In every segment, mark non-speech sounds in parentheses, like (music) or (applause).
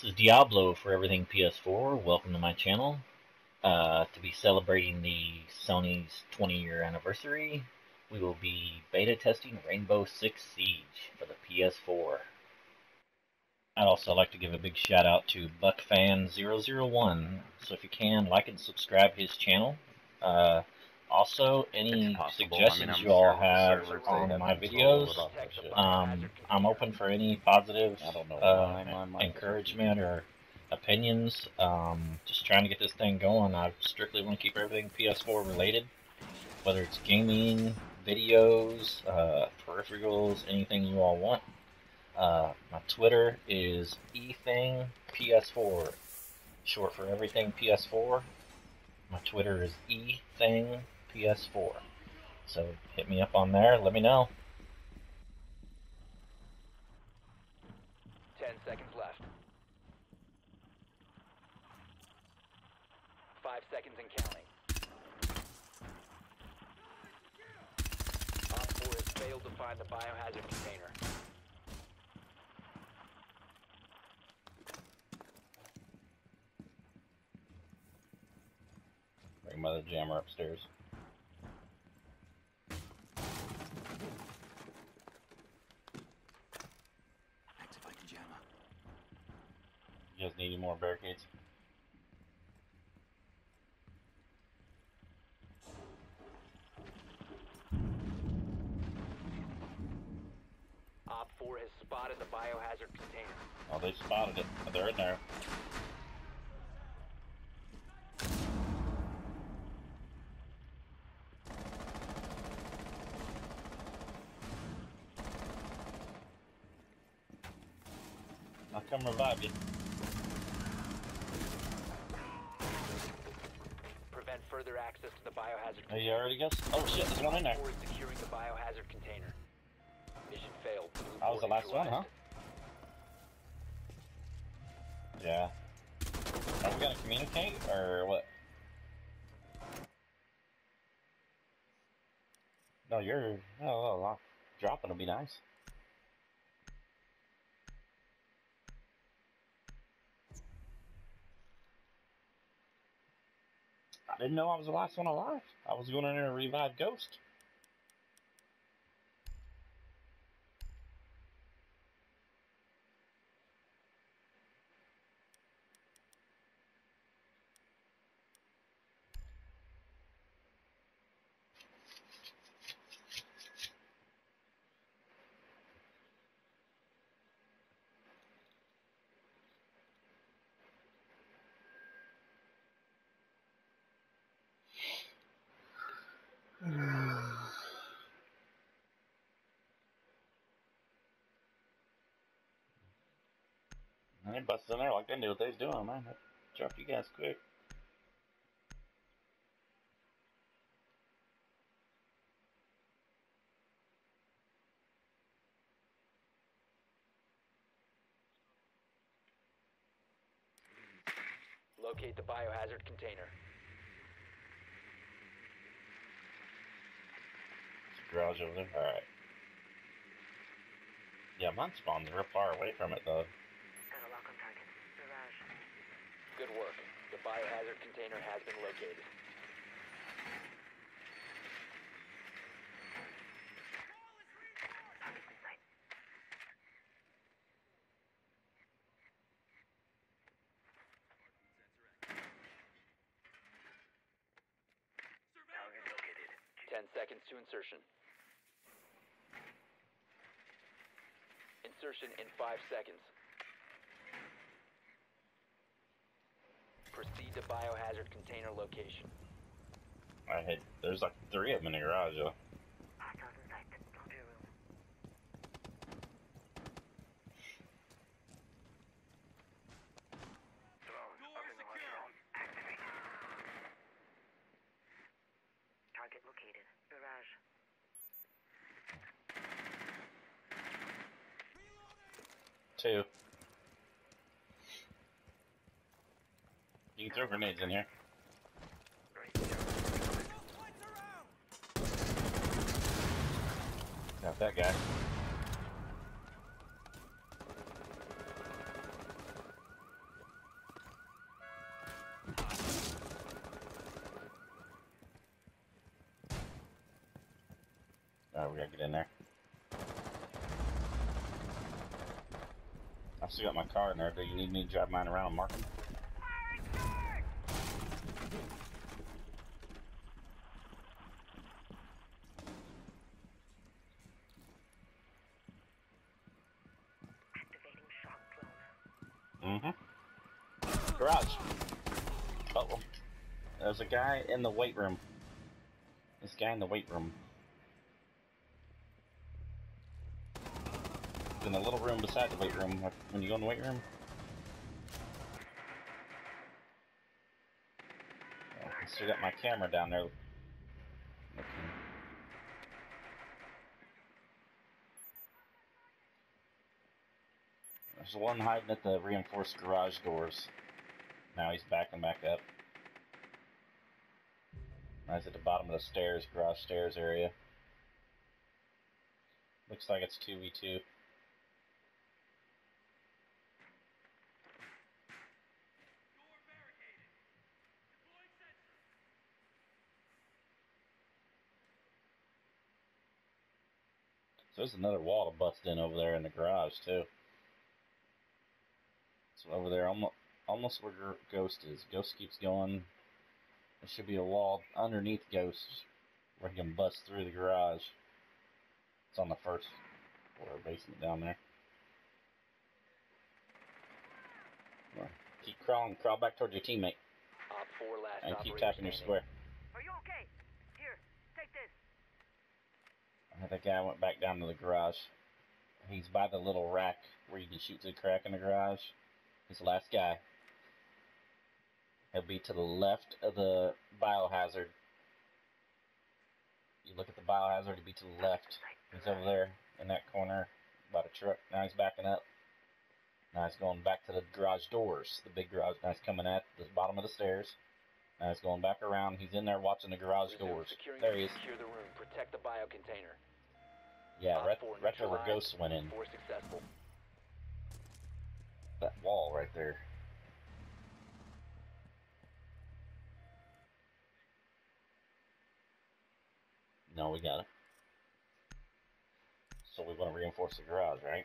this is Diablo for Everything PS4. Welcome to my channel. Uh, to be celebrating the Sony's 20 year anniversary, we will be beta testing Rainbow Six Siege for the PS4. I'd also like to give a big shout out to BuckFan001. So if you can, like and subscribe his channel. Uh, also, any suggestions I mean, you all have on my videos, um, I'm open for any positive uh, encouragement or opinions. Um, just trying to get this thing going. I strictly want to keep everything PS4 related, whether it's gaming, videos, uh, peripherals, anything you all want. Uh, my Twitter is eThingPS4, short for everything PS4. My Twitter is eThing PS4. So hit me up on there, let me know. 10 seconds left. 5 seconds and counting. Op 4 has failed to find the biohazard container. Bring Mother Jammer upstairs. You guys need any more barricades? Op 4 has spotted the biohazard container. Oh, they spotted it. They're in there. I'll come revive you. Access to the biohazard Hey, you already guess? Oh shit, there's one in there. Securing the biohazard container. Mission failed. Blue That was the last one, huh? Yeah. Are we gonna communicate, or what? No, you're... Oh, oh well, well, dropping will be nice. Didn't know I was the last one alive. I was going in there to revive Ghost. Ain't busting in there like they knew what they was doing, man. That dropped you guys quick. Locate the biohazard container. There's a garage over there. Alright. Yeah, mine spawn's real far away from it, though. Got a lock on target. Garage. Good work. The biohazard container has been located. Target in sight. Target located. Ten to insertion. Insertion in five seconds. Proceed to biohazard container location. I had, there's like three of them in the garage, though. Hostiles in sight. Laundry room. Drone up in the laundry room. Activate. Target located. Garage. Two. You can throw grenades in here. Right. Got that guy. Alright, we gotta get in there. I still got my car in there. Do you need me to drive mine around and mark them? Mm-hmm. Garage. Oh, there's a guy in the weight room. This guy in the weight room. In the little room beside the weight room. When you go in the weight room. Oh, I still got my camera down there. looking. There's one hiding at the reinforced garage doors. Now he's backing back up. Now he's at the bottom of the stairs, garage stairs area. Looks like it's 2v2. There's another wall to bust in over there in the garage too. So over there, almost, almost where Gr- Ghost is. Ghost keeps going. There should be a wall underneath Ghost where he can bust through the garage. It's on the first floor basement down there. Keep crawling, crawl back towards your teammate, Op 4 last and keep tapping your square. Are you okay? Here, take this. Think guy went back down to the garage. He's by the little rack where you can shoot through the crack in the garage. He's the last guy. He'll be to the left of the biohazard. You look at the biohazard, he'll be to the left. He's over there in that corner by the truck. Now he's backing up. Now he's going back to the garage doors. The big garage. Now he's coming at the bottom of the stairs. Now he's going back around. He's in there watching the garage Resume doors. There he is. Secure the room. Protect the bio container. Yeah, Op right, four right there where neutralized. Ghost went in. Four successful. That wall right there. No, we got it. So we want to reinforce the garage, right?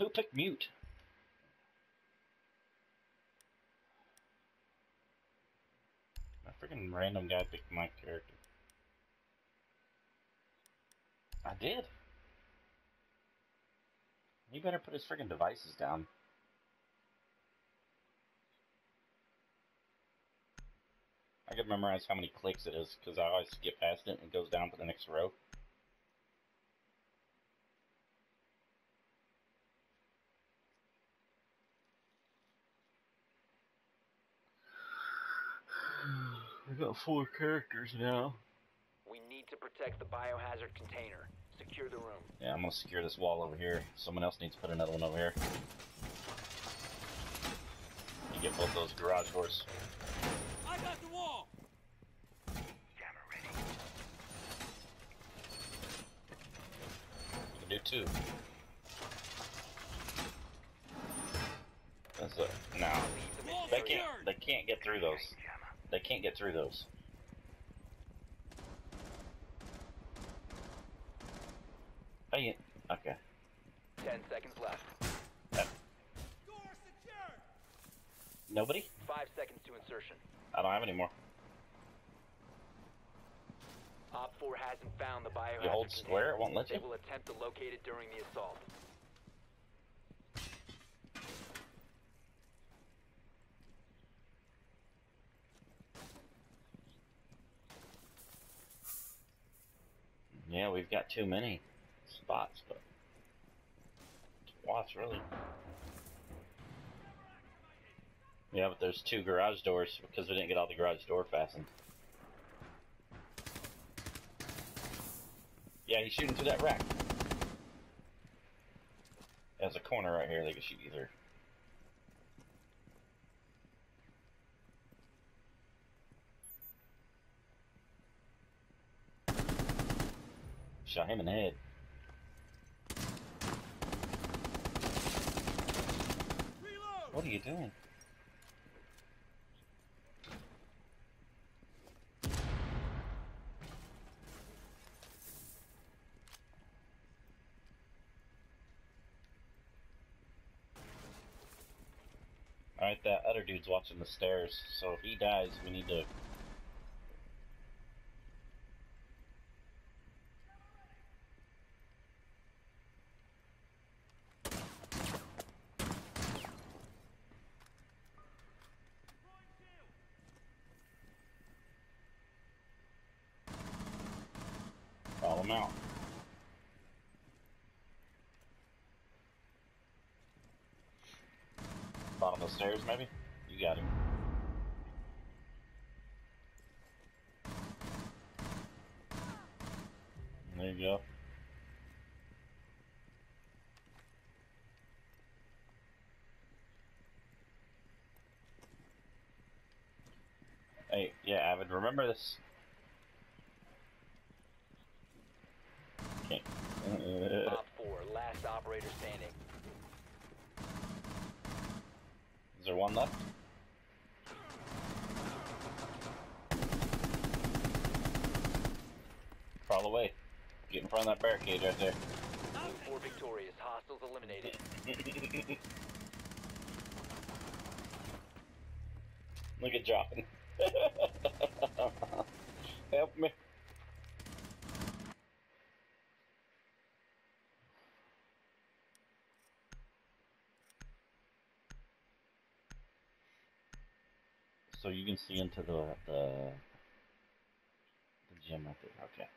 Who picked mute? A freaking random guy picked my character. I did. He better put his freaking devices down. I could memorize how many clicks it is because I always skip past it and it goes down to the next row. We got four characters now. We need to protect the biohazard container. Secure the room. Yeah, I'm gonna secure this wall over here. Someone else needs to put another one over here. You get both those garage doors. I got the wall! Jammer ready. You can do two. That's a no. Leave the Wall mission They can't. They can't get through those. They can't get through those. Hey, okay. Ten seconds left. Uh, nobody? Five seconds to insertion. I don't have any more. Op 4 hasn't found the biohazard You hold square, it won't let you. They will attempt to locate it during the assault. Yeah, we've got too many spots, but watch really. Yeah, but there's two garage doors because we didn't get all the garage door fastened. Yeah, he's shooting through that rack. There's a corner right here they can shoot either. Him in the head. What are you doing? Alright, that other dude's watching the stairs, so if he dies, we need to. Him out. Bottom of the stairs, maybe? You got him. There you go. Hey, yeah, Avid, remember this. Uh, 4, last operator standing. is there one left? Crawl away. Get in front of that barricade right there. Team 4 victorious. Hostiles eliminated. (laughs) Look at John. (laughs) Help me. So you can see into the the the gym right there. Okay.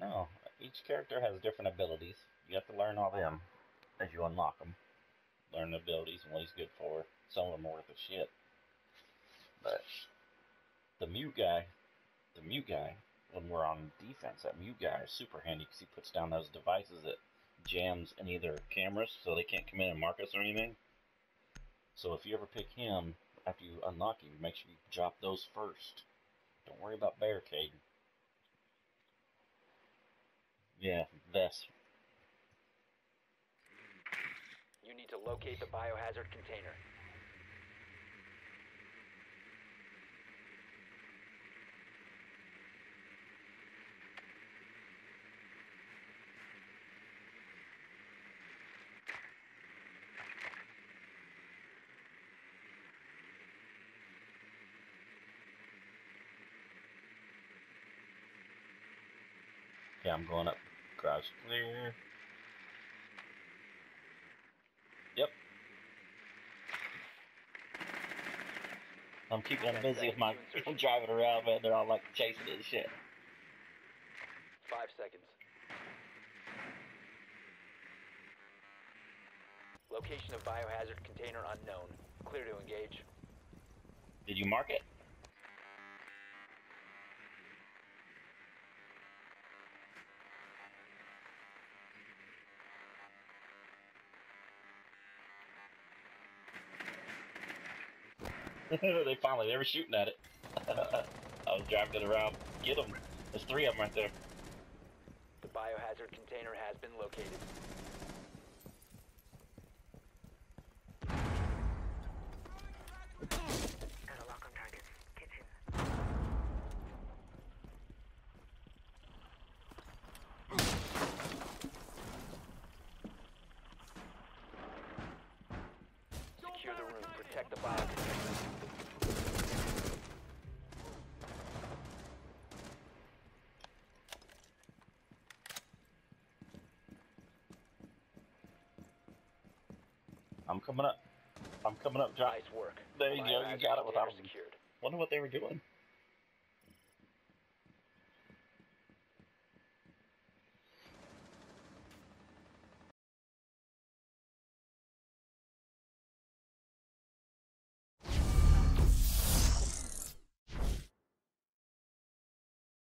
No, each character has different abilities. You have to learn all them as you unlock them. Learn the abilities and what he's good for. Some of them are worth the shit. But the mute guy, the mute guy, when we're on defense, that mute guy is super handy because he puts down those devices that jams any of their cameras so they can't come in and mark us or anything. So if you ever pick him after you unlock him, make sure you drop those first. Don't worry about barricade. Yeah, vest. You need to locate the biohazard container. Yeah, I'm going up. Garage clear. Yep. I'm keeping them busy with my. seconds to insertion. I'm driving around, man. They're all like chasing it and shit. Five seconds. Location of biohazard container unknown. Clear to engage. Did you mark it? (laughs) they finally, they were shooting at it. (laughs) I was driving it around. Get them. There's three of them right there. The biohazard container has been located. Got a lock on target. Kitchen. Secure the room. Protect the biocontainer. I'm coming up. I'm coming up, Josh. Nice work. There you go, you got it without them. secured. Wonder what they were doing.